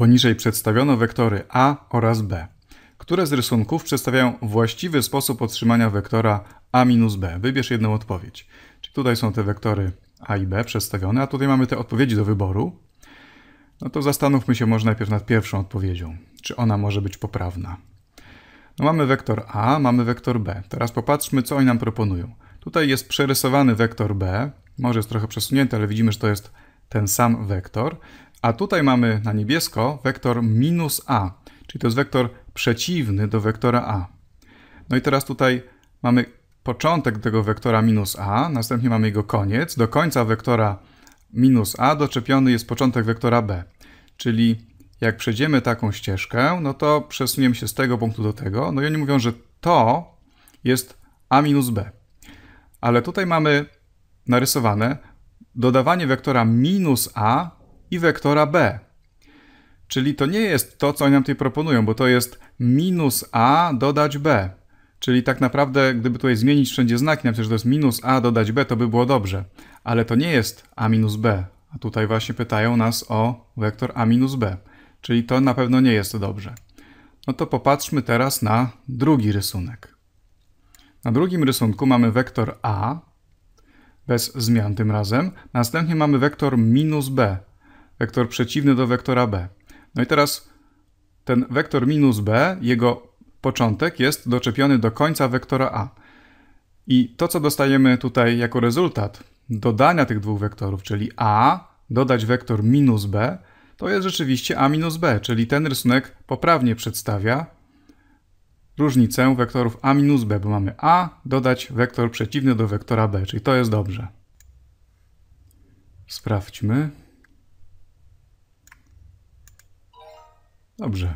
Poniżej przedstawiono wektory a oraz b. Które z rysunków przedstawiają właściwy sposób otrzymania wektora a minus b? Wybierz jedną odpowiedź. Czyli tutaj są te wektory a i b przedstawione, a tutaj mamy te odpowiedzi do wyboru. No to zastanówmy się może najpierw nad pierwszą odpowiedzią. Czy ona może być poprawna? No mamy wektor a, mamy wektor b. Teraz popatrzmy, co oni nam proponują. Tutaj jest przerysowany wektor b, może jest trochę przesunięty, ale widzimy, że to jest ten sam wektor. A tutaj mamy na niebiesko wektor minus a, czyli to jest wektor przeciwny do wektora a. No i teraz tutaj mamy początek tego wektora minus a, następnie mamy jego koniec. Do końca wektora minus a doczepiony jest początek wektora b. Czyli jak przejdziemy taką ścieżkę, no to przesuniemy się z tego punktu do tego. No i oni mówią, że to jest a minus b. Ale tutaj mamy narysowane dodawanie wektora minus a i wektora b. Czyli to nie jest to, co oni nam tutaj proponują, bo to jest minus a dodać b. Czyli tak naprawdę, gdyby tutaj zmienić wszędzie znaki, na przykład, że to jest minus a dodać b, to by było dobrze. Ale to nie jest a minus b. A tutaj właśnie pytają nas o wektor a minus b. Czyli to na pewno nie jest dobrze. No to popatrzmy teraz na drugi rysunek. Na drugim rysunku mamy wektor a, bez zmian tym razem. Następnie mamy wektor minus b, wektor przeciwny do wektora b. No i teraz ten wektor minus b, jego początek jest doczepiony do końca wektora a. I to, co dostajemy tutaj jako rezultat dodania tych dwóch wektorów, czyli a dodać wektor minus b, to jest rzeczywiście a minus b, czyli ten rysunek poprawnie przedstawia różnicę wektorów a minus b, bo mamy a dodać wektor przeciwny do wektora b, czyli to jest dobrze. Sprawdźmy. Dobrze.